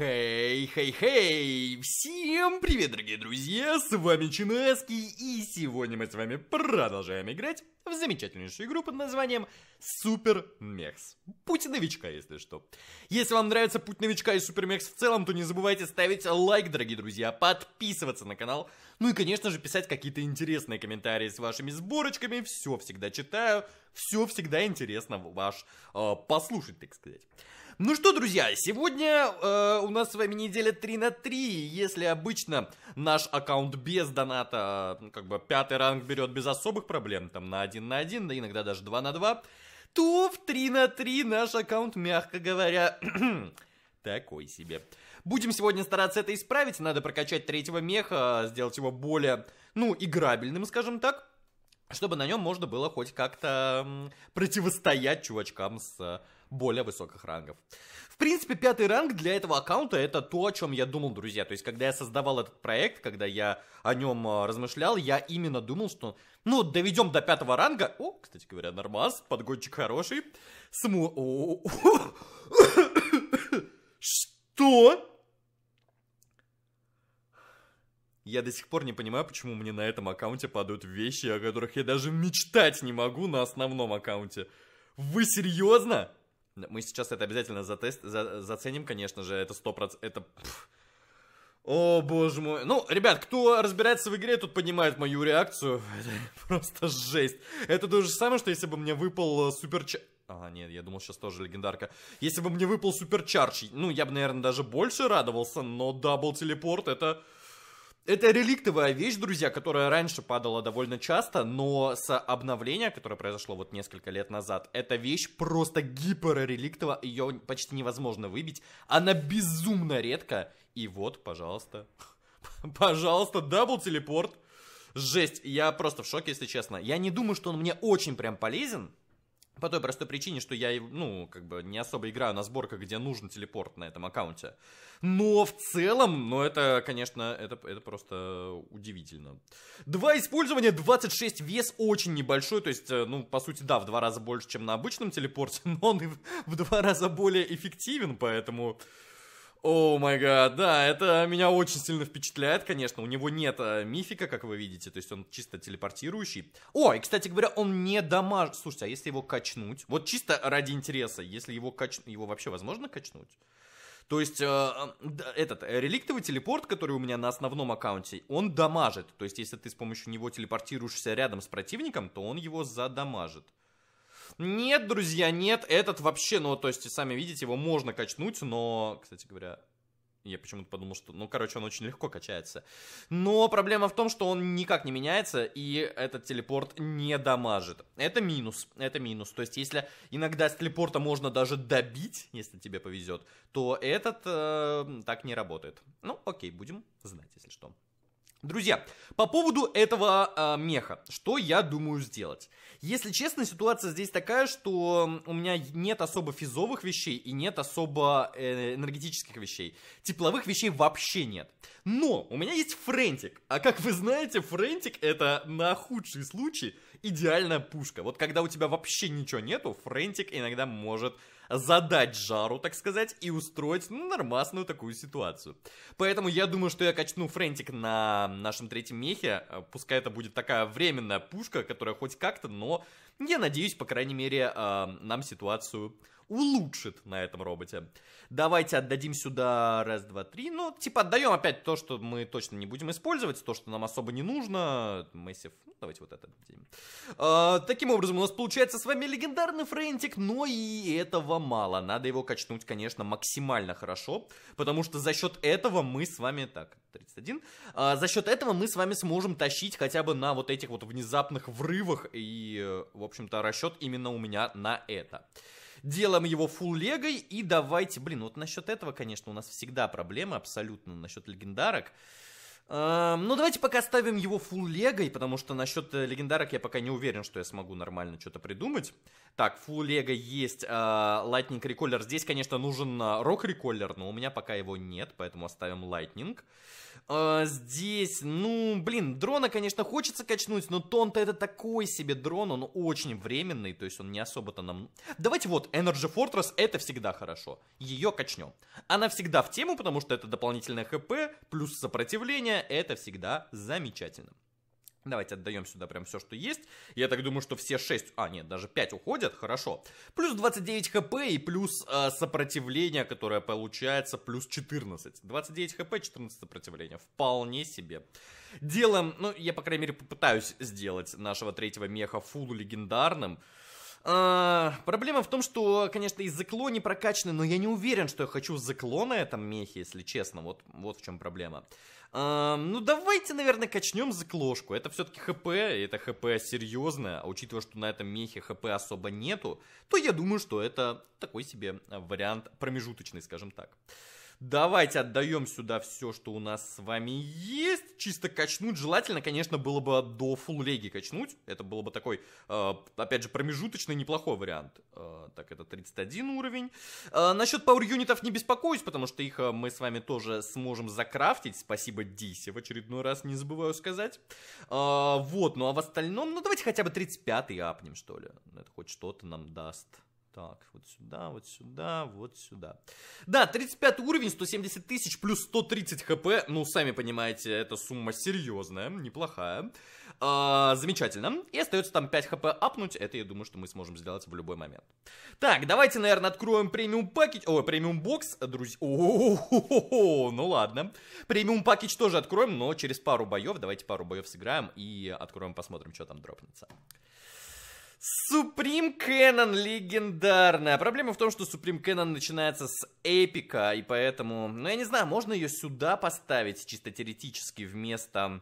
Хей, хей, хей! Всем привет, дорогие друзья! С вами Чинеский, и сегодня мы с вами продолжаем играть в замечательнейшую игру под названием Супер Мехс. Путь новичка, если что. Если вам нравится путь новичка и Супер Мехс в целом, то не забывайте ставить лайк, дорогие друзья, подписываться на канал, ну и, конечно же, писать какие-то интересные комментарии с вашими сборочками. Все всегда читаю, все всегда интересно ваш э, послушать, так сказать. Ну что, друзья, сегодня э, у нас с вами неделя 3 на 3. Если обычно наш аккаунт без доната, ну, как бы пятый ранг берет без особых проблем, там на 1 на 1, да иногда даже 2 на 2, то в 3 на 3 наш аккаунт, мягко говоря, такой себе. Будем сегодня стараться это исправить, надо прокачать третьего меха, сделать его более, ну, играбельным, скажем так чтобы на нем можно было хоть как-то противостоять чувачкам с более высоких рангов. В принципе, пятый ранг для этого аккаунта это то, о чем я думал, друзья. То есть, когда я создавал этот проект, когда я о нем э, размышлял, я именно думал, что, ну, доведем до пятого ранга. О, кстати говоря, нормас, подгончик хороший. Сму... Что? Я до сих пор не понимаю, почему мне на этом аккаунте падают вещи, о которых я даже мечтать не могу на основном аккаунте. Вы серьезно? Мы сейчас это обязательно затест, за, заценим, конечно же, это 100%, это... Пфф. О, боже мой. Ну, ребят, кто разбирается в игре, тут понимает мою реакцию. Это просто жесть. Это то же самое, что если бы мне выпал э, supercharge... Ага, нет, я думал, сейчас тоже легендарка. Если бы мне выпал supercharge, ну, я бы, наверное, даже больше радовался, но double teleport это... Это реликтовая вещь, друзья, которая раньше падала довольно часто, но с обновления, которое произошло вот несколько лет назад, эта вещь просто гиперреликтовая, ее почти невозможно выбить. Она безумно редко. И вот, пожалуйста, пожалуйста, double teleport. Жесть, я просто в шоке, если честно. Я не думаю, что он мне очень прям полезен, по той простой причине, что я, ну, как бы не особо играю на сборках, где нужен телепорт на этом аккаунте. Но в целом, ну, это, конечно, это, это просто удивительно. Два использования, 26 вес, очень небольшой, то есть, э, ну, по сути, да, в два раза больше, чем на обычном телепорте, но он в два раза более эффективен, поэтому... О май гад, да, это меня очень сильно впечатляет, конечно. У него нет а, мифика, как вы видите, то есть он чисто телепортирующий. О, и, кстати говоря, он не дамаж... Слушайте, а если его качнуть? Вот чисто ради интереса, если его качнуть... Его вообще возможно качнуть? То есть, э, этот реликтовый телепорт, который у меня на основном аккаунте, он дамажит. То есть, если ты с помощью него телепортируешься рядом с противником, то он его задамажит. Нет, друзья, нет, этот вообще, ну, то есть, сами видите, его можно качнуть, но, кстати говоря, я почему-то подумал, что, ну, короче, он очень легко качается. Но проблема в том, что он никак не меняется, и этот телепорт не дамажит. Это минус, это минус. То есть, если иногда с телепорта можно даже добить, если тебе повезет, то этот э, так не работает. Ну, окей, будем знать, если что. Друзья, по поводу этого э, меха, что я думаю сделать? Если честно, ситуация здесь такая, что у меня нет особо физовых вещей и нет особо э, энергетических вещей. Тепловых вещей вообще нет. Но у меня есть frantic. А как вы знаете, frantic это на худший случай идеальная пушка. Вот когда у тебя вообще ничего нету, frantic иногда может задать жару, так сказать, и устроить ну, нормасную такую ситуацию. Поэтому я думаю, что я качну френтик на нашем третьем мехе. Пускай это будет такая временная пушка, которая хоть как-то, но я надеюсь, по крайней мере, а, нам ситуацию улучшит на этом роботе. Давайте отдадим сюда раз, два, три. Ну, типа отдаем опять то, что мы точно не будем использовать, то, что нам особо не нужно. Massive. Ну, давайте вот это отдадим. А, таким образом, у нас получается с вами легендарный френтик, но и этого мало. Надо его качнуть, конечно, максимально хорошо, потому что за счет этого мы с вами... Так, 31. А, за счет этого мы с вами сможем тащить хотя бы на вот этих вот внезапных врывах, и, в общем-то, расчет именно у меня на это делаем его фул легой и давайте, блин, вот насчет этого, конечно, у нас всегда проблемы абсолютно насчет легендарок. Эм, ну, давайте пока ставим его фул легой, потому что насчет э, легендарок я пока не уверен, что я смогу нормально что-то придумать. Так, фул лего есть, э, Lightning Recolor. Здесь, конечно, нужен Rock э, Recolor, но у меня пока его нет, поэтому оставим Lightning. А, здесь, ну, блин, дрона, конечно, хочется качнуть, но тон-то это такой себе дрон, он очень временный, то есть он не особо-то нам... Давайте вот, Energy Fortress это всегда хорошо, ее качнем. Она всегда в тему, потому что это дополнительное хп, плюс сопротивление, это всегда замечательно. Давайте отдаем сюда прям все, что есть. Я так думаю, что все 6, а нет, даже 5 уходят, хорошо. Плюс 29 хп и плюс э, сопротивление, которое получается, плюс 14. 29 хп, 14 сопротивления, вполне себе. Делаем, ну, я, по крайней мере, попытаюсь сделать нашего третьего меха фулл легендарным. А, проблема в том, что, конечно, из закло не прокачаны, но я не уверен, что я хочу закло на этом мехе, если честно. Вот, вот в чем проблема. А, ну, давайте, наверное, качнем заклошку. Это все-таки ХП, и это ХП серьезное. А учитывая, что на этом мехе ХП особо нету, то я думаю, что это такой себе вариант промежуточный, скажем так. Давайте отдаем сюда все, что у нас с вами есть. Чисто качнуть. Желательно, конечно, было бы до фулл леги качнуть. Это было бы такой, э, опять же, промежуточный неплохой вариант. Э, так, это 31 уровень. Насчет пауэр юнитов не беспокоюсь, потому что их э, мы с вами тоже сможем закрафтить. Спасибо Дисе в очередной раз, не забываю сказать. Вот, ну а в остальном, ну давайте хотя бы 35 апнем, что ли. Это хоть что-то нам даст. Так, вот сюда, вот сюда, вот сюда. Да, 35 уровень, 170 тысяч плюс 130 хп. Ну, сами понимаете, эта сумма серьезная, неплохая. А, замечательно. И остается там 5 хп апнуть. Это, я думаю, что мы сможем сделать в любой момент. Так, давайте, наверное, откроем премиум пакет. О, премиум бокс, друзья. О, ну ладно. Премиум пакет тоже откроем, но через пару боев. Давайте пару боев сыграем и откроем, посмотрим, что там дропнется. Supreme Canon легендарная. Проблема в том, что Supreme Canon начинается с эпика, и поэтому, ну я не знаю, можно ее сюда поставить, чисто теоретически, вместо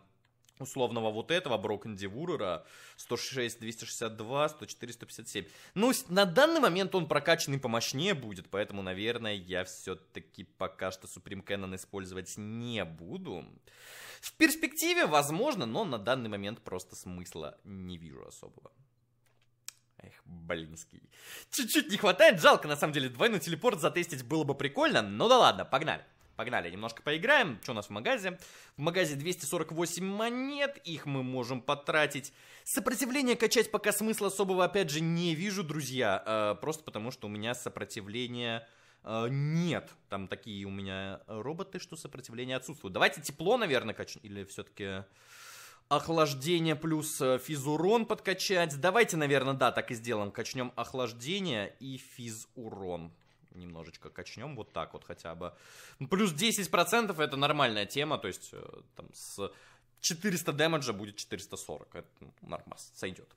условного вот этого Broken Devourer 106, 262, 104, 157. Ну, на данный момент он прокачанный помощнее будет, поэтому, наверное, я все-таки пока что Supreme Canon использовать не буду. В перспективе, возможно, но на данный момент просто смысла не вижу особого. Эх, блинский. Чуть-чуть не хватает, жалко, на самом деле, двойной телепорт затестить было бы прикольно, ну да ладно, погнали. Погнали, немножко поиграем. Что у нас в магазе? В магазе 248 монет, их мы можем потратить. Сопротивление качать пока смысла особого, опять же, не вижу, друзья. Э, просто потому, что у меня сопротивления э, нет. Там такие у меня роботы, что сопротивление отсутствует. Давайте тепло, наверное, качнем. Или все-таки охлаждение плюс э, физурон подкачать. Давайте, наверное, да, так и сделаем. Качнем охлаждение и физурон. Немножечко качнем, вот так вот хотя бы. Плюс 10% это нормальная тема, то есть э, там с 400 дэмэджа будет 440. Это ну, нормас, сойдет.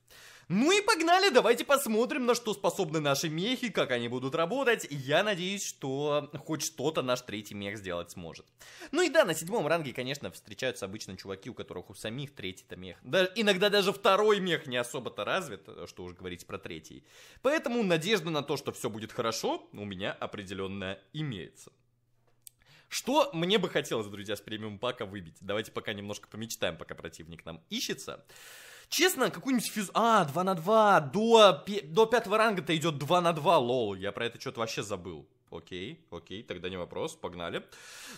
Ну и погнали, давайте посмотрим, на что способны наши мехи, как они будут работать. Я надеюсь, что хоть что-то наш третий мех сделать сможет. Ну и да, на седьмом ранге, конечно, встречаются обычно чуваки, у которых у самих третий-то мех. Да, иногда даже второй мех не особо-то развит, что уж говорить про третий. Поэтому надежда на то, что все будет хорошо, у меня определенно имеется. Что мне бы хотелось, друзья, с премиум пака выбить? Давайте пока немножко помечтаем, пока противник нам ищется. Честно, какую-нибудь физ... А, 2 на 2. До, до пятого ранга-то идет 2 на 2, лол. Я про это что-то вообще забыл. Окей, окей, тогда не вопрос, погнали.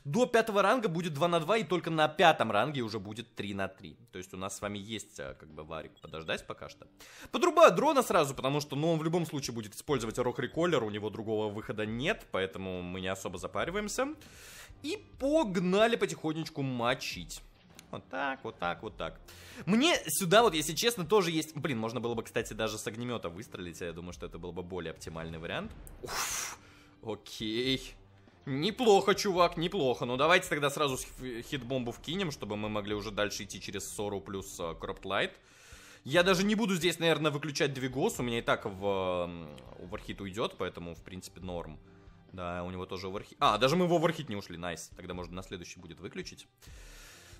До пятого ранга будет 2 на 2, и только на пятом ранге уже будет 3 на 3. То есть у нас с вами есть, э, как бы, варик подождать пока что. Подрубаю дрона сразу, потому что, ну, он в любом случае будет использовать рок реколлер, у него другого выхода нет, поэтому мы не особо запариваемся. И погнали потихонечку мочить. Вот так, вот так, вот так. Мне сюда вот, если честно, тоже есть... Блин, можно было бы, кстати, даже с огнемета выстрелить. Я думаю, что это был бы более оптимальный вариант. Уф, окей. Неплохо, чувак, неплохо. Ну, давайте тогда сразу хит-бомбу вкинем, чтобы мы могли уже дальше идти через Сору плюс Cropped Light. Я даже не буду здесь, наверное, выключать двигос. У меня и так в оверхит уйдет, поэтому, в принципе, норм. Да, у него тоже оверхит. А, даже мы в оверхит не ушли, найс. Тогда можно на следующий будет выключить.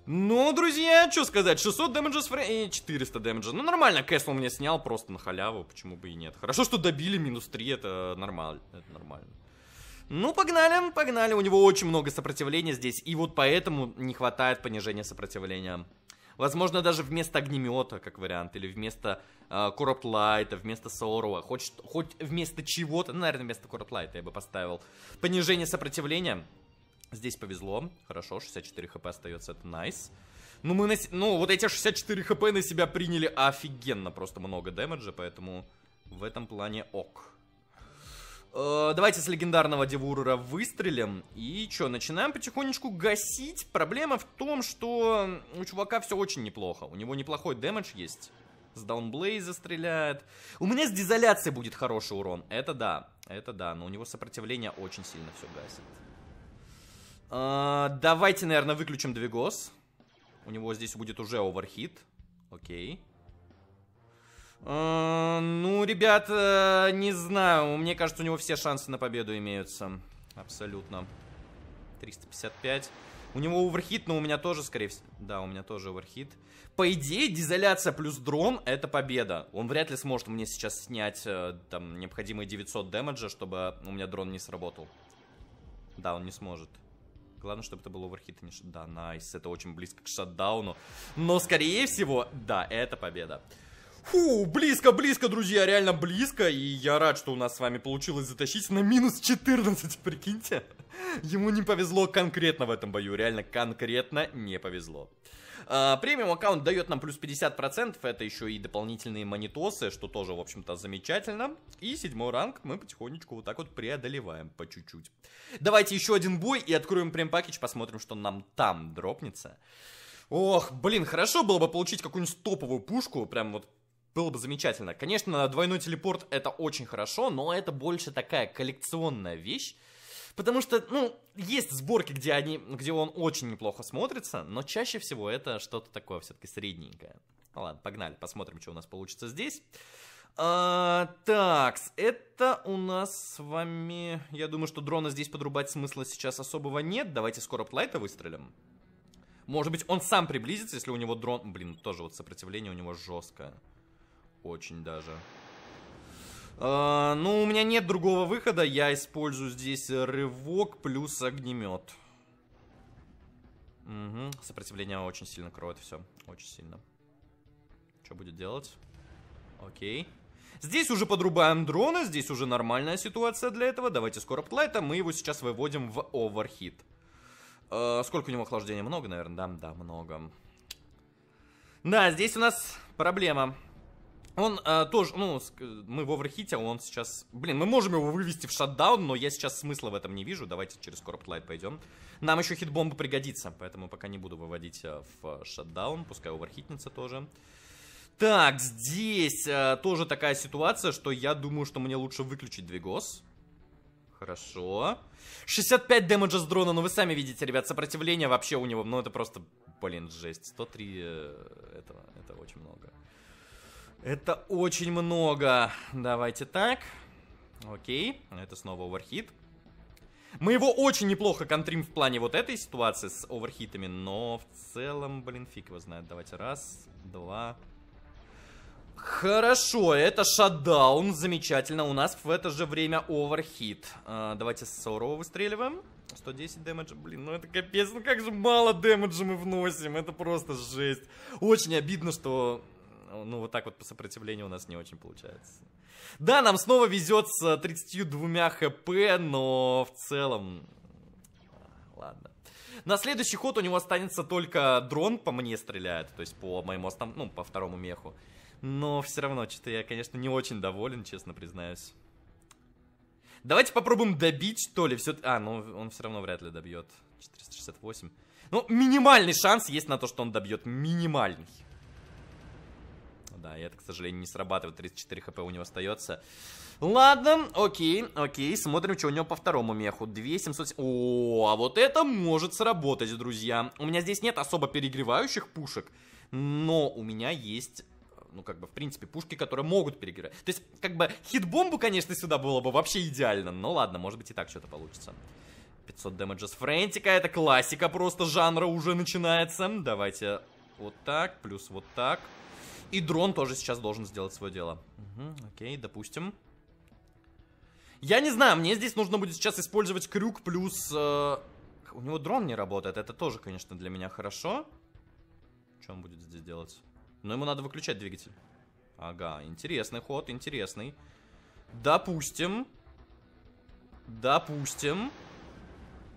Ну, друзья, что сказать, 600 дэмэджа с фрей... и 400 дэмэджа. Ну, нормально, Кэсл мне снял просто на халяву, почему бы и нет. Хорошо, что добили минус 3, это нормально, это нормально. Ну, погнали, погнали. У него очень много сопротивления здесь. И вот поэтому не хватает понижения сопротивления. Возможно, даже вместо огнемета, как вариант, или вместо э, Light, вместо Сорова, хоть, хоть вместо чего-то, ну, наверное, вместо Light я бы поставил. Понижение сопротивления. Здесь повезло. Хорошо, 64 хп остается, это найс. Ну, мы на... ну, вот эти 64 хп на себя приняли офигенно просто много дэмэджа, поэтому в этом плане ок. Э, давайте с легендарного Девурера выстрелим. И что, начинаем потихонечку гасить. Проблема в том, что у чувака все очень неплохо. У него неплохой дэмэдж есть. С даунблейза стреляет. У меня с дизоляцией будет хороший урон. Это да, это да. Но у него сопротивление очень сильно все гасит. Uh, давайте, наверное, выключим двигос. У него здесь будет уже оверхит. Окей. Э, ну, ребят, э, не знаю. Мне кажется, у него все шансы на победу имеются. Абсолютно. 355. У него оверхит, но у меня тоже, скорее всего... Да, у меня тоже оверхит. По идее, дизоляция плюс дрон — это победа. Он вряд ли сможет мне сейчас снять э, там необходимые 900 дэмэджа, чтобы у меня дрон не сработал. Да, он не сможет. Главное, чтобы это был оверхит, а не... Да, найс, это очень близко к шатдауну. Но, скорее всего, да, это победа. Фу, близко, близко, друзья, реально близко. И я рад, что у нас с вами получилось затащить на минус 14, прикиньте. Ему не повезло конкретно в этом бою, реально конкретно не повезло. Uh, премиум аккаунт дает нам плюс 50%, это еще и дополнительные монитосы, что тоже, в общем-то, замечательно. И седьмой ранг мы потихонечку вот так вот преодолеваем по чуть-чуть. Давайте еще один бой и откроем прем-пакетч, посмотрим, что нам там дропнется. Ох, блин, хорошо было бы получить какую-нибудь топовую пушку, прям вот было бы замечательно. Конечно, двойной телепорт это очень хорошо, но это больше такая коллекционная вещь. Потому что, ну, есть сборки, где, они, где он очень неплохо смотрится, но чаще всего это что-то такое все-таки средненькое. Ну ладно, погнали, посмотрим, что у нас получится здесь. А, так, это у нас с вами... Я думаю, что дрона здесь подрубать смысла сейчас особого нет. Давайте скоро плайта выстрелим. Может быть, он сам приблизится, если у него дрон... Блин, тоже вот сопротивление у него жесткое. Очень даже. Uh, ну, у меня нет другого выхода. Я использую здесь рывок плюс огнемет. Угу. Сопротивление очень сильно кроет все. Очень сильно. Что будет делать? Окей. Здесь уже подрубаем дрона. Здесь уже нормальная ситуация для этого. Давайте скоро плайта. Мы его сейчас выводим в оверхит. Uh, сколько у него охлаждения? Много, наверное? Да, да, много. Да, здесь у нас проблема. Он э, тоже, ну, мы в оверхите, он сейчас... Блин, мы можем его вывести в шатдаун, но я сейчас смысла в этом не вижу. Давайте через Corrupt Light пойдем. Нам еще хитбомба пригодится, поэтому пока не буду выводить э, в шатдаун. Пускай оверхитнется тоже. Так, здесь э, тоже такая ситуация, что я думаю, что мне лучше выключить двигос. Хорошо. 65 дэмэджа с дрона, ну вы сами видите, ребят, сопротивление вообще у него, ну это просто, блин, жесть. 103, э, это, это очень много. Это очень много. Давайте так. Окей, это снова оверхит. Мы его очень неплохо контрим в плане вот этой ситуации с оверхитами, но в целом, блин, фиг его знает. Давайте раз, два. Хорошо, это шатдаун, замечательно. У нас в это же время оверхит. А, давайте Сорова выстреливаем. 110 дэмэджа, блин, ну это капец, ну как же мало дэмэджа мы вносим, это просто жесть. Очень обидно, что ну, вот так вот по сопротивлению у нас не очень получается. Да, нам снова везет с 32 хп, но в целом... Ладно. На следующий ход у него останется только дрон по мне стреляет, то есть по моему основному, ну, по второму меху. Но все равно, что-то я, конечно, не очень доволен, честно признаюсь. Давайте попробуем добить, то ли. Все... А, ну он все равно вряд ли добьет. 468. Ну, минимальный шанс есть на то, что он добьет. Минимальный да, и это, к сожалению, не срабатывает, 34 хп у него остается. Ладно, окей, окей, смотрим, что у него по второму меху. 2700... О, а вот это может сработать, друзья. У меня здесь нет особо перегревающих пушек, но у меня есть ну, как бы, в принципе, пушки, которые могут перегревать. То есть, как бы, хит-бомбу, конечно, сюда было бы вообще идеально, но ладно, может быть и так что-то получится. 500 дэмэджа с Френтика, это классика просто жанра уже начинается. Давайте вот так, плюс вот так. И дрон тоже сейчас должен сделать свое дело. Угу, окей, допустим. Я не знаю, мне здесь нужно будет сейчас использовать крюк плюс... Э... У него дрон не работает, это тоже, конечно, для меня хорошо. Что он будет здесь делать? Но ему надо выключать двигатель. Ага, интересный ход, интересный. Допустим. Допустим.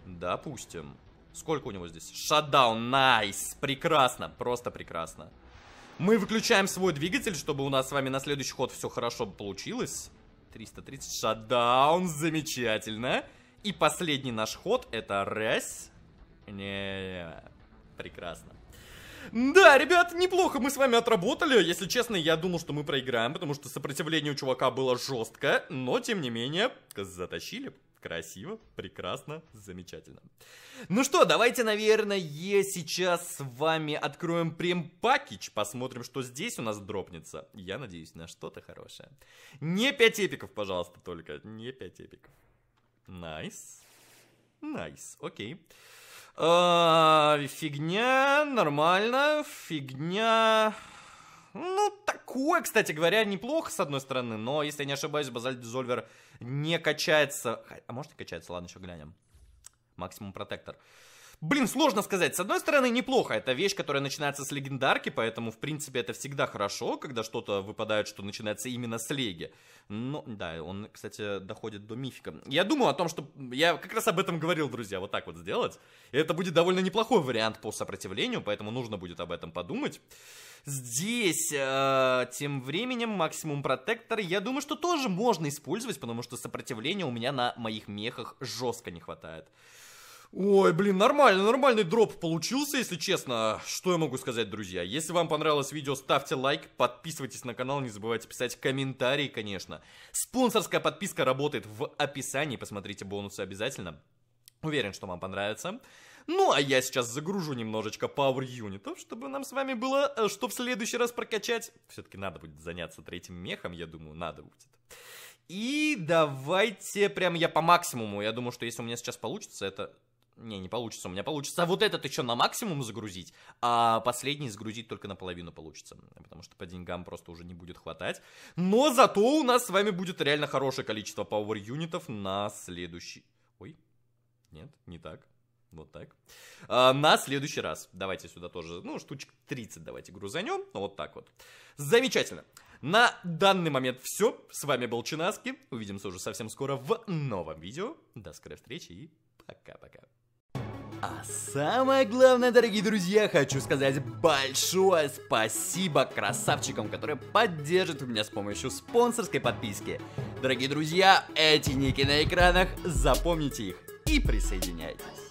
Допустим. Сколько у него здесь? Шатдаун, найс. Прекрасно, просто прекрасно. Мы выключаем свой двигатель, чтобы у нас с вами на следующий ход все хорошо получилось. 330 шатдаун, замечательно. И последний наш ход это рес. Не, прекрасно. Да, ребят, неплохо мы с вами отработали. Если честно, я думал, что мы проиграем, потому что сопротивление у чувака было жесткое. Но, тем не менее, затащили. Красиво, прекрасно, замечательно. Ну что, давайте, наверное, сейчас с вами откроем прем-пакетч. Посмотрим, что здесь у нас дропнется. Я надеюсь на что-то хорошее. Не 5 эпиков, пожалуйста, только. Не 5 эпиков. Nice. Nice, окей. А, фигня, нормально. Фигня... Ну, такое, кстати говоря, неплохо, с одной стороны. Но, если я не ошибаюсь, Basalt Dissolver не качается... А может не качается? Ладно, еще глянем. Максимум Протектор. Блин, сложно сказать. С одной стороны, неплохо. Это вещь, которая начинается с легендарки, поэтому, в принципе, это всегда хорошо, когда что-то выпадает, что начинается именно с леги. Но, да, он, кстати, доходит до мифика. Я думаю о том, что... Я как раз об этом говорил, друзья, вот так вот сделать. И это будет довольно неплохой вариант по сопротивлению, поэтому нужно будет об этом подумать. Здесь, э, тем временем, максимум протектор, я думаю, что тоже можно использовать, потому что сопротивления у меня на моих мехах жестко не хватает. Ой, блин, нормально, нормальный дроп получился, если честно. Что я могу сказать, друзья? Если вам понравилось видео, ставьте лайк, подписывайтесь на канал, не забывайте писать комментарии, конечно. Спонсорская подписка работает в описании, посмотрите бонусы обязательно. Уверен, что вам понравится. Ну, а я сейчас загружу немножечко Power юнитов, чтобы нам с вами было, э, что в следующий раз прокачать. Все-таки надо будет заняться третьим мехом, я думаю, надо будет. И давайте прям я по максимуму. Я думаю, что если у меня сейчас получится, это не, не получится. У меня получится вот этот еще на максимум загрузить, а последний загрузить только наполовину получится. Потому что по деньгам просто уже не будет хватать. Но зато у нас с вами будет реально хорошее количество Power юнитов на следующий... Ой, нет, не так. Вот так. А, на следующий раз. Давайте сюда тоже, ну, штучек 30 давайте грузанем. Вот так вот. Замечательно. На данный момент все. С вами был Чинаски. Увидимся уже совсем скоро в новом видео. До скорой встречи и пока-пока. А самое главное, дорогие друзья, хочу сказать большое спасибо красавчикам, которые поддержат меня с помощью спонсорской подписки. Дорогие друзья, эти ники на экранах, запомните их и присоединяйтесь.